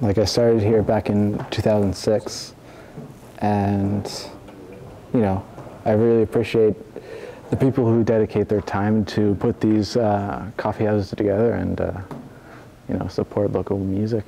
like I started here back in 2006, and you know, I really appreciate the people who dedicate their time to put these uh, coffee houses together and uh, you know support local music.